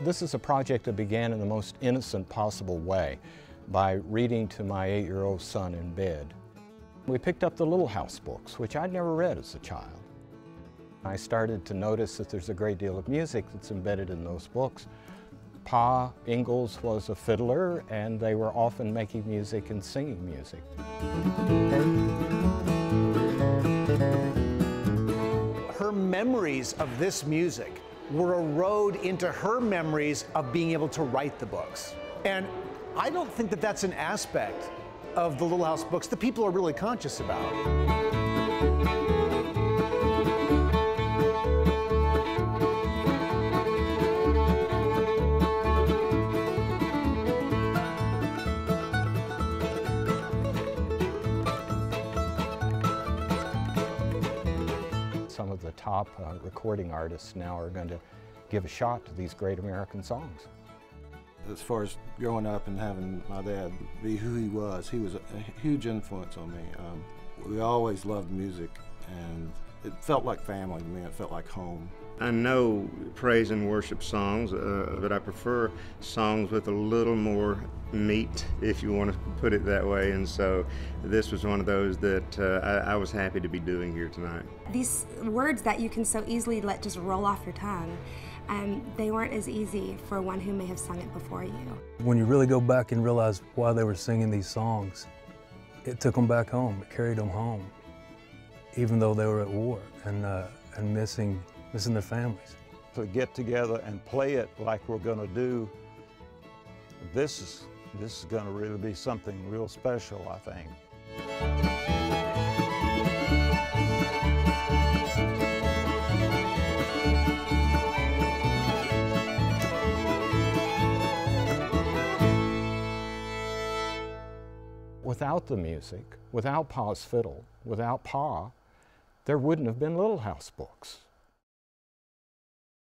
This is a project that began in the most innocent possible way by reading to my eight-year-old son in bed. We picked up the Little House books, which I'd never read as a child. I started to notice that there's a great deal of music that's embedded in those books. Pa Ingalls was a fiddler, and they were often making music and singing music. Her memories of this music were a road into her memories of being able to write the books. And I don't think that that's an aspect of the Little House books that people are really conscious about. some of the top uh, recording artists now are going to give a shot to these great American songs. As far as growing up and having my dad be who he was, he was a, huge influence on me. Um, we always loved music and it felt like family to me, it felt like home. I know praise and worship songs, uh, but I prefer songs with a little more meat, if you want to put it that way. And so this was one of those that uh, I, I, was happy to be doing here tonight. These words that you can so easily let just roll off your tongue, um, they weren't as easy for one who may have sung it before you. When you really go back and realize why they were singing these songs, it took them back home, it carried them home, even though they were at war and, uh, and missing missing their families. To get together and play it like we're going to do, this is, this is going to really be something real special, I think. Without the music, without Pa's fiddle, without Pa, there wouldn't have been Little House books.